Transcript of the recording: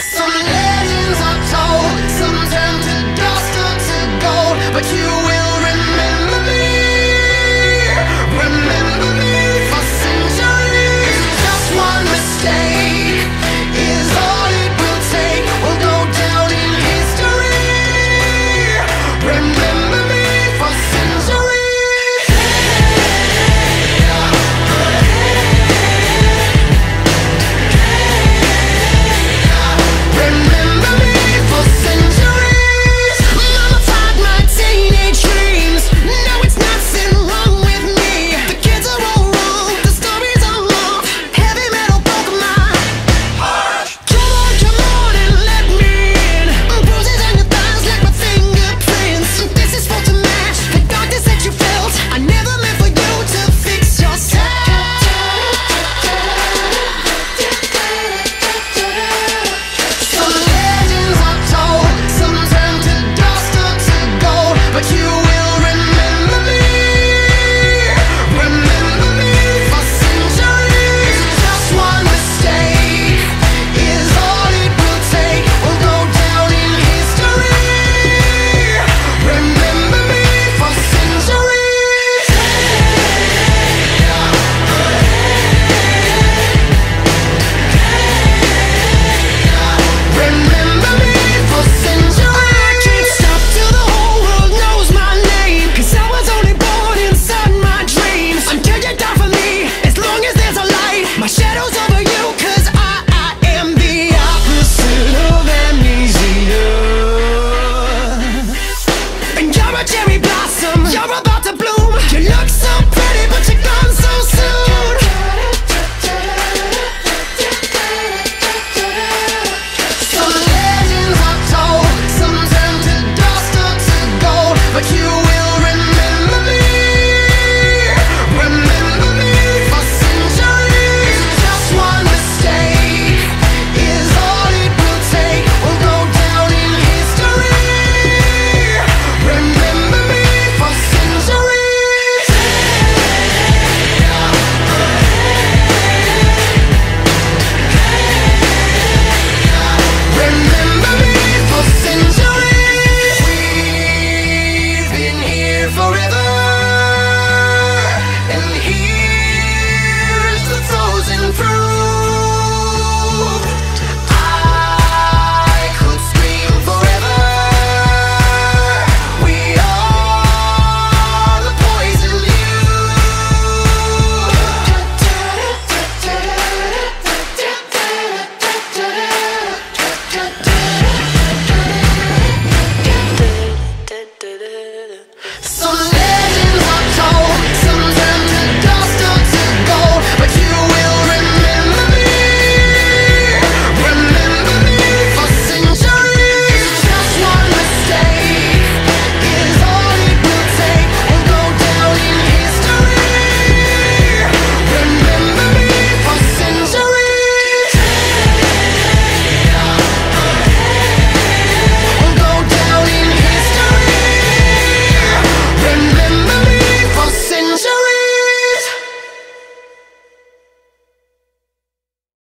Some legends